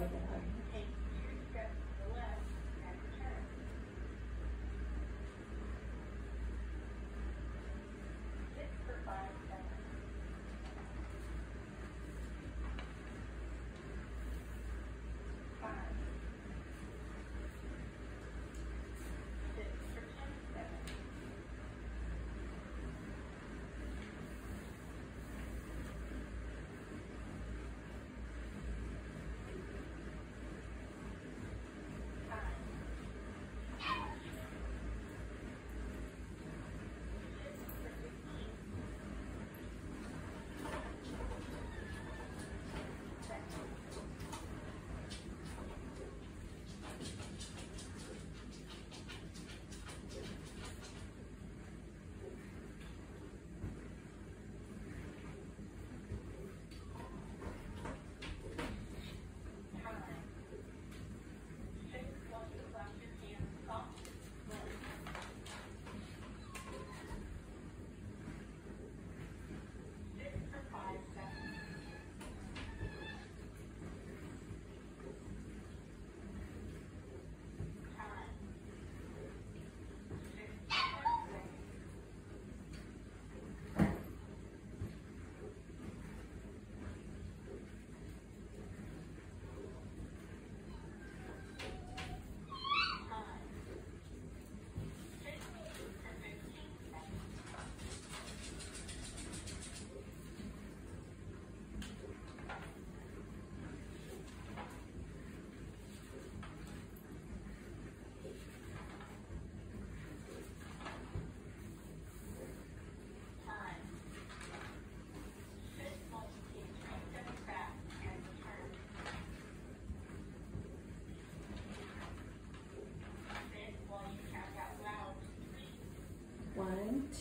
Okay.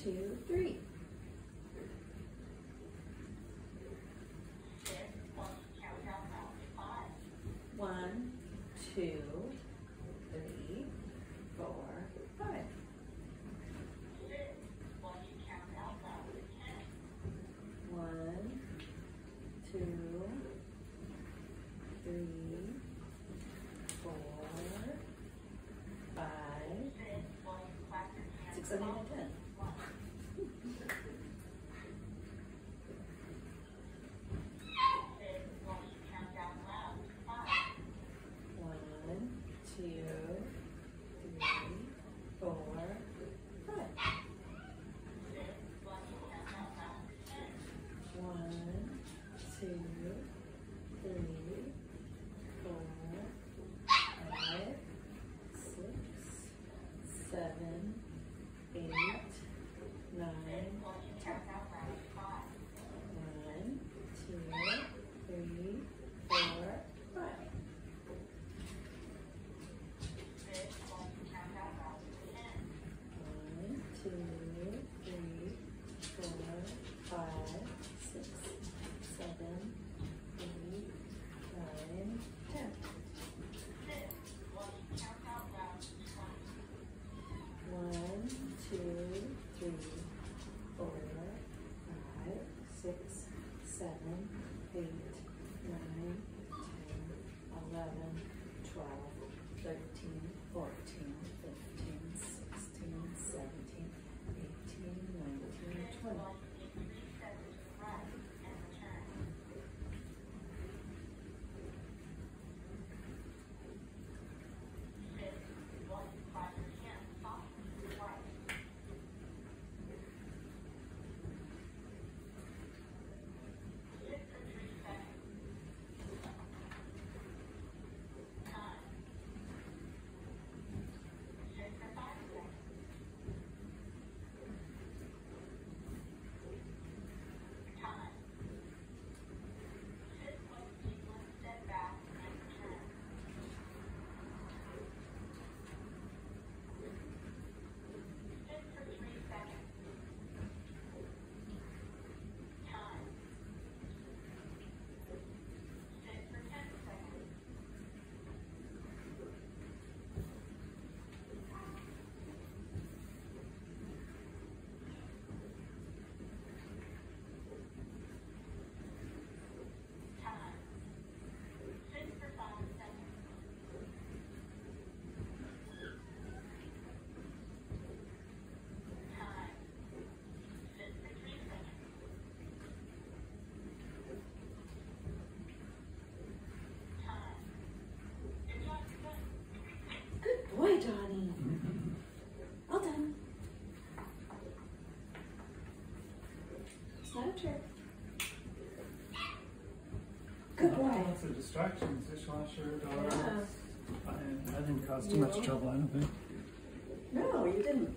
two, three. One, two, three, four, five. One, two, three, four, five, six, seven, eight, nine, ten. seven, eight, nine, Lots of distractions, dishwasher, daughter. Yeah. I, I didn't cause too much trouble, I don't think. No, you didn't.